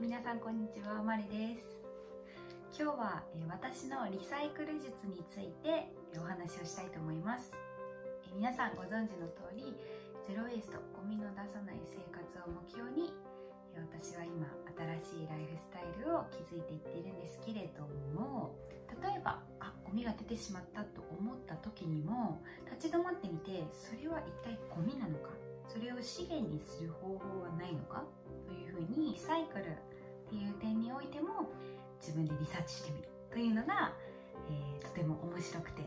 皆さんこんにちはまりです。今日は、私のリサイクル術についてお話をしたいと思います、皆さんご存知の通りゼロウェイストゴミの出さない生活を目標に私は今新しいライフスタイルを築いていっているんですけれども例えばあゴミが出てしまったと思った時にも立ち止まってみてそれは一体ゴミなのか？それを資源にする方法はないのか？というふうにサイクルっていう点においても自分でリサーチしてみるというのが、えー、とても面白くて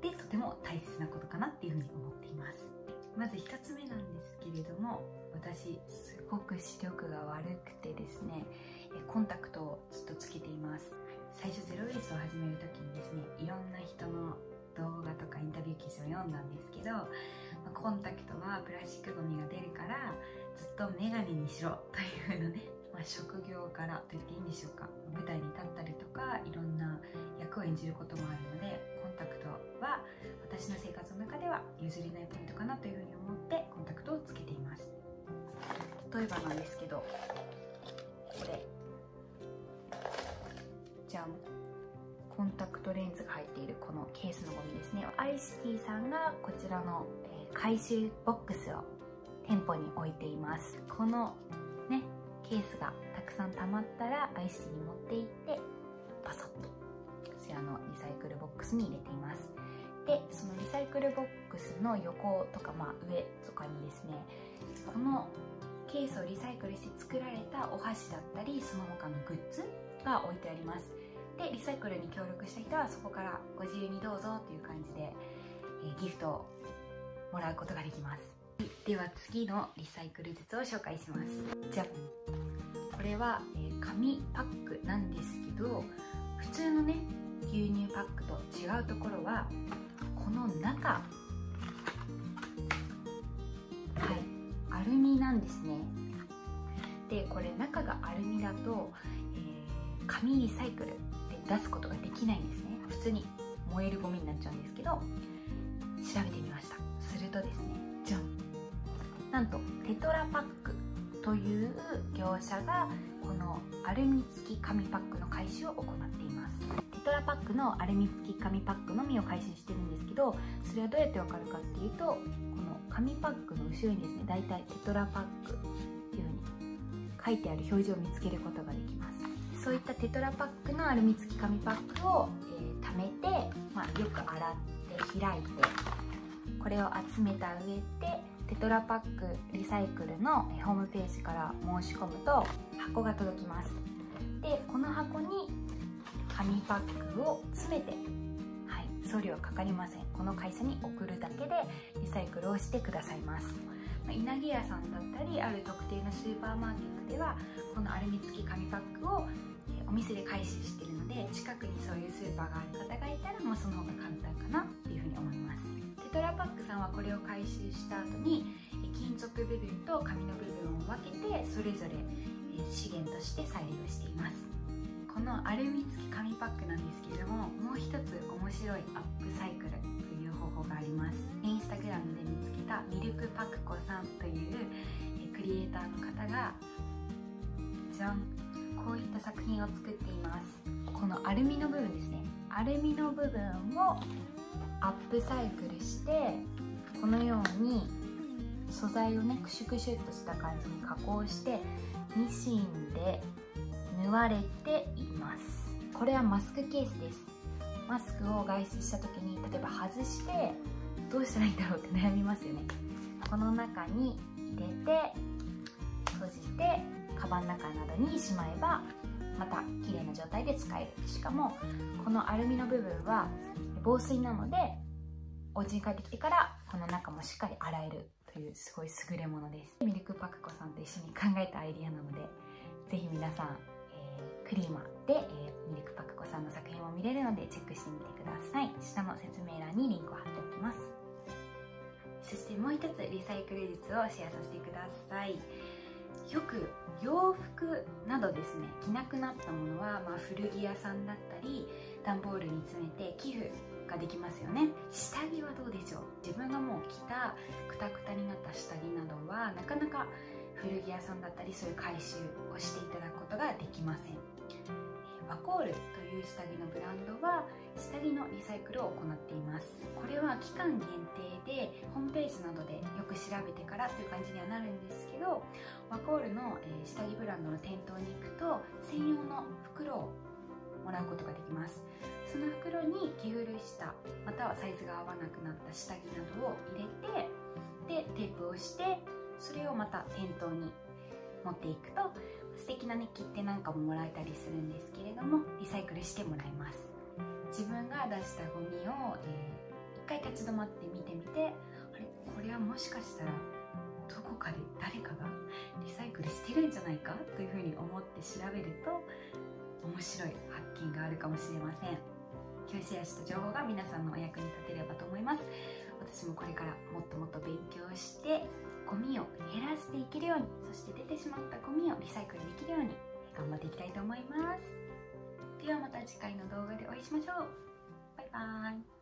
でとても大切なことかなっていうふうに思っています。まず1つ目なんですけれども私すごく視力が悪くてですねコンタクトをずっとつけています。最初ゼロベースを始める時にですねいろんな人の動画とかインタビュー記事を読んだんですけど、コンタクトはプラスチックゴミが出るからずっとメガネにしろというのね、まあ、職業からと言っていいんでしょうか。舞台に立ったりとかいろんな役を演じることもあるのでコンタクトは私の生活の中では譲れないポイントかなというふうに思ってコンタクトをつけています。例えばなんですけどこれ。じゃんコンタクトレンズが入っているこのケースのゴミですね。アイシティさんがこちらの、回収ボックスを店舗に置いています。このねケースがたくさん溜まったらアイシティに持っていってパソッとこちらのリサイクルボックスに入れています。でそのリサイクルボックスの横とか、まあ、上とかにですねこのケースをリサイクルして作られたお箸だったりその他のグッズが置いてあります。でリサイクルに協力した人はそこからご自由にどうぞという感じで、え、ギフトをもらうことができます。では次のリサイクル術を紹介します。じゃあこれは、えー、紙パックなんですけど普通のね牛乳パックと違うところはこの中。はい。アルミなんですね。でこれ中がアルミだと、えー、紙リサイクルで出すことができないんですね。普通に燃えるゴミになっちゃうんですけど調べてみました。するとですねじゃんなんとテトラパックという業者がこのアルミ付き紙パックの回収を行っています。テトラパックのアルミ付き紙パックのみを回収してるんですけどそれはどうやってわかるかっていうとこの紙パックの後ろにですねだいたいテトラパックっていう風に書いてある表示を見つけることができます。そういったテトラパックのアルミ付き紙パックを、えー、貯めて、まあ、よく洗って開いてこれを集めた上でテトラパックリサイクルのホームページから申し込むと箱が届きます。でこの箱に紙パックを詰めてはい送料かかりません。この会社に送るだけでリサイクルをしてくださいます。いなげやさんだったりある特定のスーパーマーケットではこのアルミ付き紙パックをお店で回収しているので近くにそういうスーパーがある方がいたら、まあ、その方が簡単かなっていうふうに思います。テトラパックさんはこれを回収した後に金属部分と紙の部分を分けてそれぞれ資源として再利用しています。このアルミ付き紙パックなんですけれどももう一つ面白いアップサイクルという方法があります。インスタグラムで見つけたミルクパクコさんというクリエイターの方がじゃんこういった作品を作っています。このアルミの部分ですね。アルミの部分をアップサイクルしてこのように素材をねクシュクシュっとした感じに加工してミシンで縫われています。これはマスクケースです。マスクを外出した時に例えば外してどうしたらいいんだろうって悩みますよね。この中に入れて閉じてカバンの中などにしまえばまた綺麗な状態で使える。しかもこのアルミの部分は防水なのでお家に帰ってきてからこの中もしっかり洗えるというすごい優れものです。ミルクパクコさんと一緒に考えたアイディアなのでぜひ皆さん、えー、クリーマーで、えー、ミルクパクコさんの作品も見れるのでチェックしてみてください。下の説明欄にリンクを貼っておきます。そしてもう一つリサイクル術をシェアさせてください。よく洋服などですね着なくなったものは、まあ、古着屋さんだったり段ボールに詰めて寄付ができますよね。下着はどうでしょう？自分がもう着たくたくたになった下着などはなかなか古着屋さんだったりそういう回収をしていただくことができません。ワコールという下着のブランドは下着のリサイクルを行っています。これは期間限定でホームページなどでく調べてからという感じにはなるんですけどワコールの下着ブランドの店頭に行くと専用の袋をもらうことができます。その袋に着古したまたはサイズが合わなくなった下着などを入れてでテープをしてそれをまた店頭に持っていくと素敵なね切手なんかももらえたりするんですけれどもリサイクルしてもらいます。自分が出したゴミを、えー、一回立ち止まって見てみてこれはもしかしたらどこかで誰かがリサイクルしてるんじゃないかというふうに思って調べると面白い発見があるかもしれません。今日シェアした情報が皆さんのお役に立てればと思います。私もこれからもっともっと勉強してゴミを減らしていけるようにそして出てしまったゴミをリサイクルできるように頑張っていきたいと思います。ではまた次回の動画でお会いしましょう。バイバーイ。